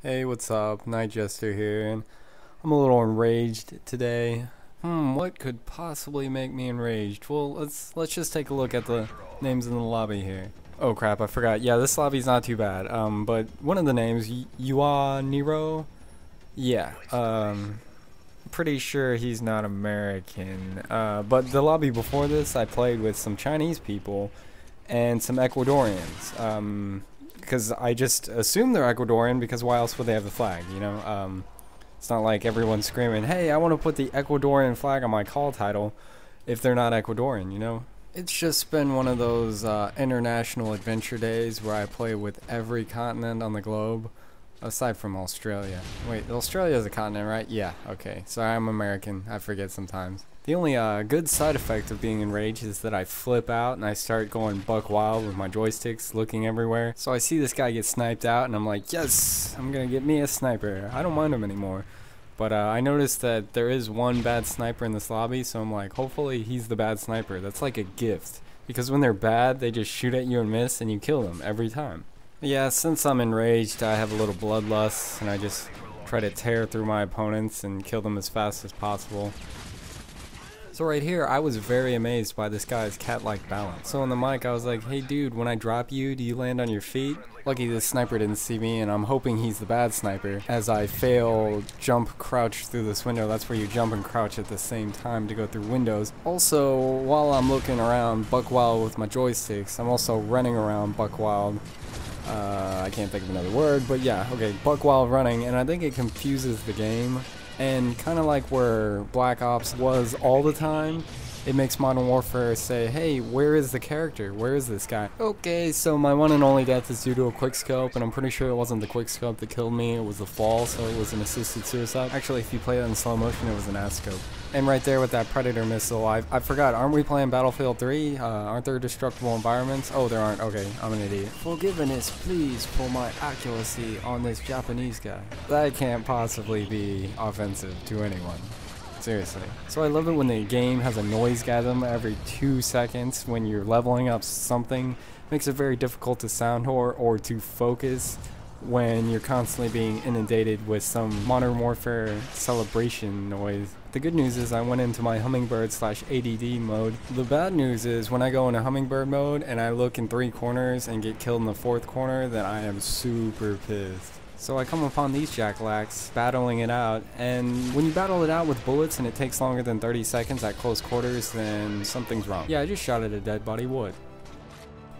Hey, what's up? Night Jester here, and I'm a little enraged today. Hmm, what could possibly make me enraged? Well, let's let's just take a look at the names in the lobby here. Oh crap, I forgot. Yeah, this lobby's not too bad. Um, but one of the names, Yua Nero. Yeah. Um, pretty sure he's not American. Uh, but the lobby before this, I played with some Chinese people and some Ecuadorians. Um, because I just assume they're Ecuadorian because why else would they have the flag, you know? Um, it's not like everyone's screaming, hey, I want to put the Ecuadorian flag on my call title if they're not Ecuadorian, you know? It's just been one of those uh, international adventure days where I play with every continent on the globe, aside from Australia. Wait, Australia is a continent, right? Yeah, okay. Sorry, I'm American. I forget sometimes. The only uh, good side effect of being enraged is that I flip out and I start going buck wild with my joysticks looking everywhere. So I see this guy get sniped out and I'm like, yes, I'm gonna get me a sniper. I don't mind him anymore. But uh, I noticed that there is one bad sniper in this lobby, so I'm like, hopefully he's the bad sniper. That's like a gift. Because when they're bad, they just shoot at you and miss and you kill them every time. Yeah, since I'm enraged, I have a little bloodlust and I just try to tear through my opponents and kill them as fast as possible. So right here, I was very amazed by this guy's cat-like balance. So on the mic, I was like, hey dude, when I drop you, do you land on your feet? Lucky this sniper didn't see me, and I'm hoping he's the bad sniper. As I fail, jump, crouch through this window. That's where you jump and crouch at the same time to go through windows. Also, while I'm looking around buck wild with my joysticks, I'm also running around buck wild. Uh, I can't think of another word, but yeah, okay, buck wild running, and I think it confuses the game and kind of like where Black Ops was all the time, it makes Modern Warfare say, hey, where is the character? Where is this guy? Okay, so my one and only death is due to a quickscope, and I'm pretty sure it wasn't the quickscope that killed me, it was the fall, so it was an assisted suicide. Actually, if you play that in slow motion, it was an ass scope. And right there with that Predator missile, I, I forgot, aren't we playing Battlefield 3? Uh, aren't there destructible environments? Oh, there aren't. Okay, I'm an idiot. Forgiveness, please, for my accuracy on this Japanese guy. That can't possibly be offensive to anyone. Seriously. So I love it when the game has a noise Noisegasm every two seconds when you're leveling up something. Makes it very difficult to sound or, or to focus when you're constantly being inundated with some Modern Warfare celebration noise. The good news is I went into my Hummingbird slash ADD mode. The bad news is when I go into Hummingbird mode and I look in three corners and get killed in the fourth corner, then I am super pissed. So I come upon these jackalacks, battling it out, and when you battle it out with bullets and it takes longer than 30 seconds at close quarters, then something's wrong. Yeah, I just shot at a dead body wood.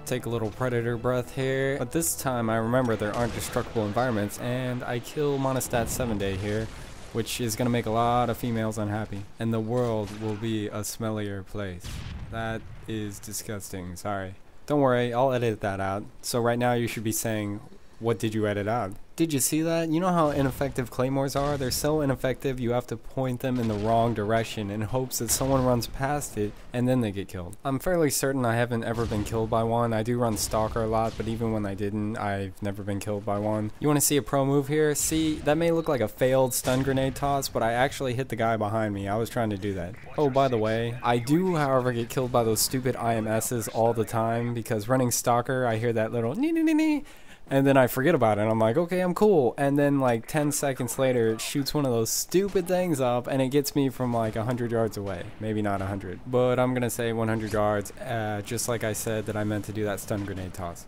Take a little predator breath here, but this time I remember there aren't destructible environments, and I kill Monistat 7 Day here, which is gonna make a lot of females unhappy, and the world will be a smellier place. That is disgusting, sorry. Don't worry, I'll edit that out. So right now you should be saying, what did you edit out? Did you see that? You know how ineffective claymores are? They're so ineffective you have to point them in the wrong direction in hopes that someone runs past it and then they get killed. I'm fairly certain I haven't ever been killed by one. I do run Stalker a lot, but even when I didn't, I've never been killed by one. You want to see a pro move here? See, that may look like a failed stun grenade toss, but I actually hit the guy behind me. I was trying to do that. Oh, by the way, I do, however, get killed by those stupid IMSs all the time because running Stalker, I hear that little nee nee nee nee and then I forget about it. And I'm like, okay, I'm cool. And then like 10 seconds later, it shoots one of those stupid things up, and it gets me from like 100 yards away. Maybe not 100, but I'm gonna say 100 yards. Uh, just like I said that I meant to do that stun grenade toss.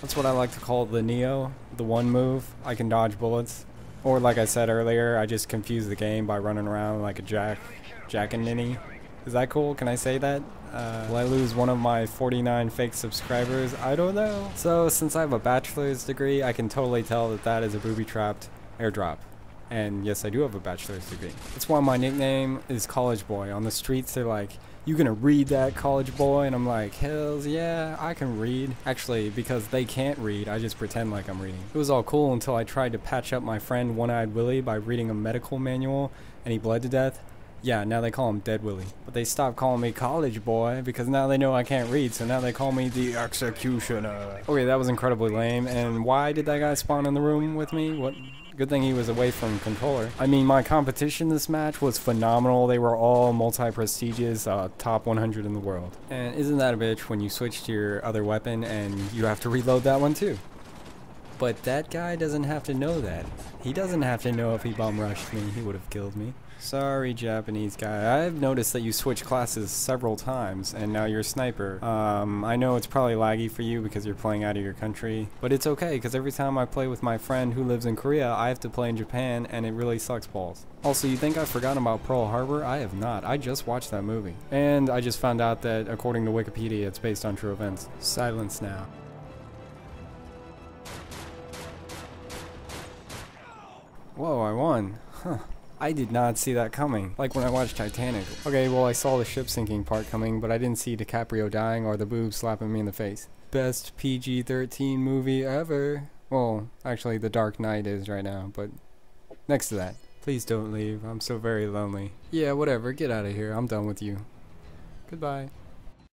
That's what I like to call the Neo, the one move. I can dodge bullets. Or like I said earlier, I just confuse the game by running around like a jack, jack and ninny. Is that cool? Can I say that? Uh, will I lose one of my 49 fake subscribers? I don't know. So since I have a bachelor's degree, I can totally tell that that is a booby-trapped airdrop. And yes, I do have a bachelor's degree. That's why my nickname is College Boy. On the streets, they're like, you gonna read that, College Boy? And I'm like, hells yeah, I can read. Actually, because they can't read, I just pretend like I'm reading. It was all cool until I tried to patch up my friend One-Eyed Willie by reading a medical manual, and he bled to death. Yeah, now they call him Dead Willie. But they stopped calling me College Boy because now they know I can't read, so now they call me the Executioner. Okay, that was incredibly lame. And why did that guy spawn in the room with me? What? Good thing he was away from controller. I mean, my competition this match was phenomenal. They were all multi-prestigious, uh, top 100 in the world. And isn't that a bitch when you switch to your other weapon and you have to reload that one too? But that guy doesn't have to know that. He doesn't have to know if he bomb rushed me, he would have killed me. Sorry, Japanese guy. I've noticed that you switch classes several times, and now you're a sniper. Um, I know it's probably laggy for you because you're playing out of your country, but it's okay because every time I play with my friend who lives in Korea, I have to play in Japan, and it really sucks balls. Also, you think I've forgotten about Pearl Harbor? I have not. I just watched that movie. And I just found out that, according to Wikipedia, it's based on true events. Silence now. Whoa, I won. Huh. I did not see that coming, like when I watched Titanic. Okay, well I saw the ship sinking part coming, but I didn't see DiCaprio dying or the boobs slapping me in the face. Best PG-13 movie ever. Well, actually The Dark Knight is right now, but next to that. Please don't leave, I'm so very lonely. Yeah, whatever, get out of here, I'm done with you. Goodbye.